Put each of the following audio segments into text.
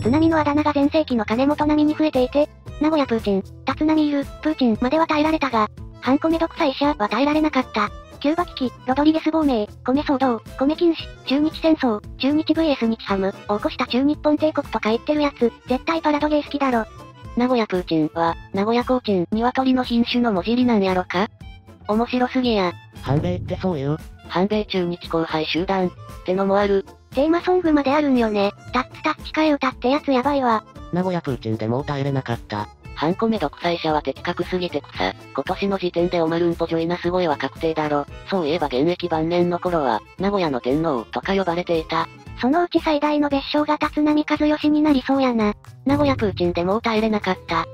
立浪のあだ名が前世紀の金本並みに増えていて、名古屋プーチン、立浪いる、プーチンまでは耐えられたが、ハンコメ独裁者は耐えられなかった。キューバ危機、ロドリゲス亡命、米騒動、米禁止、中日戦争、中日 VS 日ハムを起こした中日本帝国とか言ってるやつ、絶対パラドゲー好きだろ。名古屋プーチンは、名古屋コーチン、鶏の品種の文字りなんやろか？面白すぎや。反米ってそうよ。反米中日後輩集団、ってのもある。テーマソングまであるんよね。タッツタッチ替え歌ってやつやばいわ。名古屋プーチンでもう耐えれなかった。ハンコメ独裁者は的確すぎて草。今年の時点でオマルンポジョイナすごいは確定だろ。そういえば現役晩年の頃は、名古屋の天皇とか呼ばれていた。そのうち最大の別称が立浪和義になりそうやな。名古屋プーチンでもう耐えれなかった。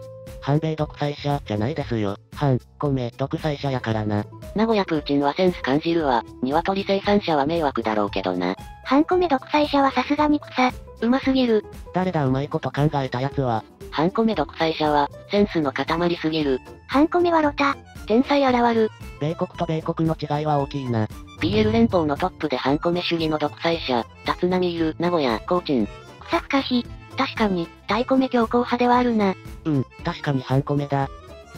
反米独裁者じゃないですよ。反、米、独裁者やからな。名古屋プーチンはセンス感じるわ。鶏生産者は迷惑だろうけどな。半米独裁者はさすがに草。うますぎる。誰だうまいこと考えたやつは。半米独裁者は、センスの塊すぎる。半米はロタ。天才現る。米国と米国の違いは大きいな。PL 連邦のトップで半米主義の独裁者、立浪いる、名古屋、コーチン。草不可避。確かに、太米強硬派ではあるな。うん、確かに半米だ。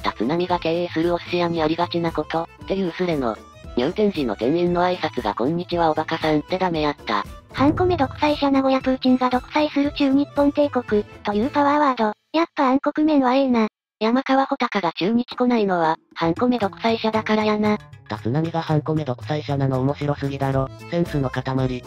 立浪が経営するお寿司屋にありがちなこと、っていうスレの、入店時の店員の挨拶がこんにちはおバカさんってダメやった。半米独裁者名古屋プーチンが独裁する中日本帝国、というパワーワード。やっぱ暗黒面はええな。山川穂高が中日来ないのは、半米独裁者だからやな。立浪が半米独裁者なの面白すぎだろ。センスの塊。